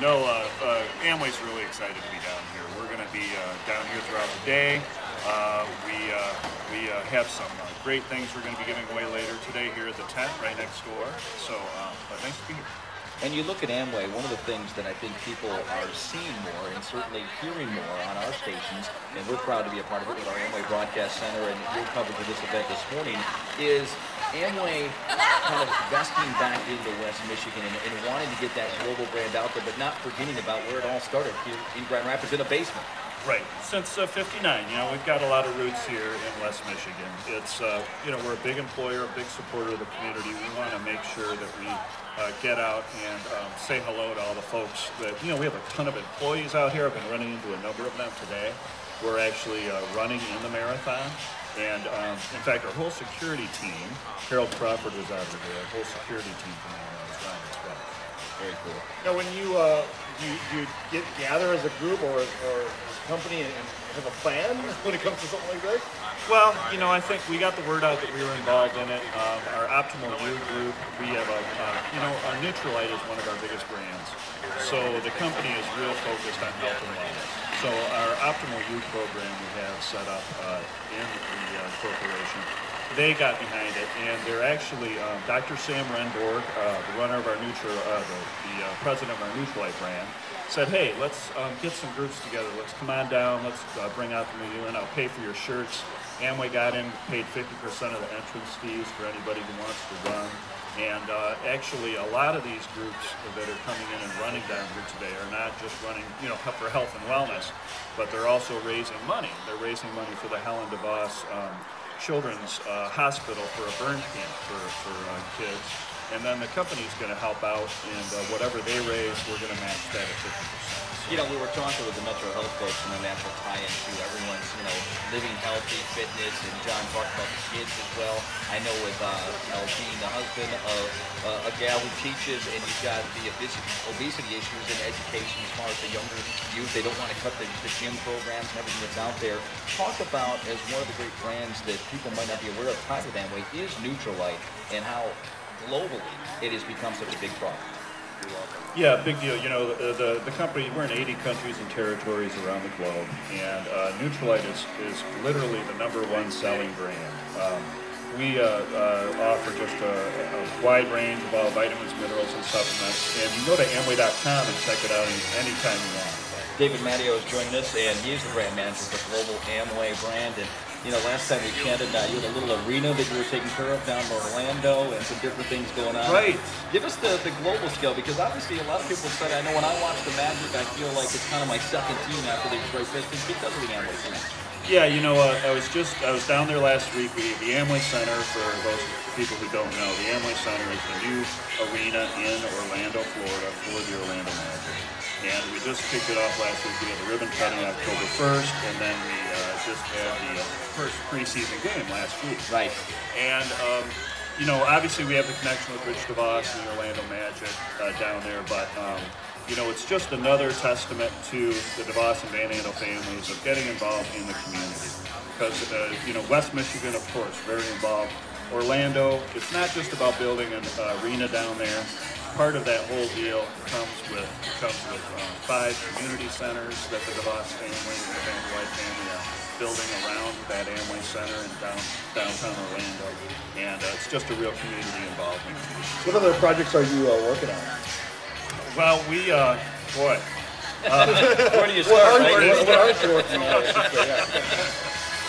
No, uh, uh, Amway's really excited to be down here. We're going to be uh, down here throughout the day. Uh, we uh, we uh, have some great things we're going to be giving away later today here at the tent right next door. So, uh, but thanks for being here. And you look at Amway, one of the things that I think people are seeing more and certainly hearing more on our stations, and we're proud to be a part of it with our Amway Broadcast Center and your coverage of this event this morning, is Amway kind of investing back into West Michigan and, and wanting to get that global brand out there, but not forgetting about where it all started here in Grand Rapids in a basement. Right. Since uh, 59, you know, we've got a lot of roots here in West Michigan. It's, uh, you know, we're a big employer, a big supporter of the community. We want to make sure that we uh, get out and um, say hello to all the folks that, you know, we have a ton of employees out here. I've been running into a number of them today. We're actually uh, running in the marathon. And um, in fact, our whole security team, Harold Crawford was out here, our whole security team from Illinois Very cool. Now, when you uh, you, you get gather as a group or, or as a company and have a plan when it comes to something like this? Well, you know, I think we got the word out that we were involved in it. Um, our Optimal U group, we have a, uh, you know, our Nutrilite is one of our biggest brands. So the company is real focused on health and wellness. So our Optimal U program we have set up uh, in the uh, corporation, they got behind it, and they're actually um, Dr. Sam Rehnborg, uh, the runner of our Nutri, uh, the, the uh, president of our Nutrilite brand, said, "Hey, let's um, get some groups together. Let's come on down. Let's bring out the menu, and I'll pay for your shirts." Amway got in, paid 50% of the entrance fees for anybody who wants to run. And uh, actually, a lot of these groups that are coming in and running down here today are not just running, you know, for health and wellness, but they're also raising money. They're raising money for the Helen DeVos um, Children's uh, Hospital for a burn camp for, for uh, kids. And then the company's going to help out, and uh, whatever they raise, we're going to match that at 50%. You know, we were talking with the Metro Health folks and the natural tie-in to everyone's, you know, living healthy, fitness, and John talked about the kids as well. I know with, uh, you know, being the husband of uh, a gal who teaches and you've got the obesity, issues in education as far as the younger youth, they don't want to cut the, the gym programs and everything that's out there. Talk about, as one of the great brands that people might not be aware of tied with Amway, is Nutrilite and how globally it has become such a big problem. Yeah, big deal. You know, the, the, the, company, we're in 80 countries and territories around the globe, and uh, Nutrilite is, is literally the number one selling brand. Um, we uh, uh, offer just a, a, wide range of all vitamins, minerals, and supplements, and you can go to Amway.com and check it out anytime you want. David Matteo is joining us, and he's the brand manager for Global Amway brand. And you know, last time we chatted, uh, you had a little arena that you were taking care of down in Orlando and some different things going on. Right. Give us the, the global scale because obviously a lot of people said, I know when I watch the Magic, I feel like it's kind of my second team after the Detroit Pistons because of the Amway Center. Yeah, you know, uh, I was just I was down there last week. We, the Amway Center, for those people who don't know, the Amway Center is the new arena in Orlando, Florida, for the Orlando Magic. And we just kicked it off last week. We had the ribbon cutting October 1st, and then we uh, just had the first preseason game last week. Right. And, um, you know, obviously we have the connection with Rich DeVos and the Orlando Magic uh, down there, but, um, you know, it's just another testament to the DeVos and Van Andel families of getting involved in the community. Because, uh, you know, West Michigan, of course, very involved. Orlando, it's not just about building an uh, arena down there part of that whole deal comes with comes with um, five community centers that the DeVos family and the Van White family are building around that Amway Center in down, downtown Orlando, and uh, it's just a real community involvement. What other projects are you uh, working on? Well, we uh, boy. Uh, where do you start? What are, what are you working on?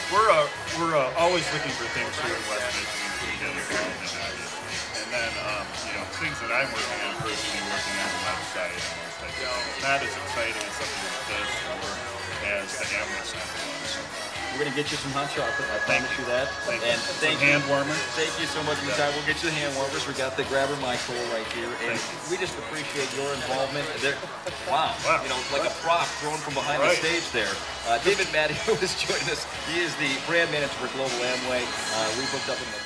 We're uh, we're uh, always looking for things here in West Michigan to get involved in. And then, um, you know, things that I'm working on personally, working on the website and those types of things. Not as exciting as something like this or as the Amway Center was. We're going to get you some hot chocolate. I promise you that. Thank and you. thank some you. hand warmers. Thank you so much for. We'll get you the hand warmers. We got the grabber Michael right here, and we just appreciate your involvement. There, wow. Wow. you know, like a prop thrown from behind Right. the stage there. Uh, David Matteo is joining us. He is the brand manager for Global Amway. Uh, we booked up in the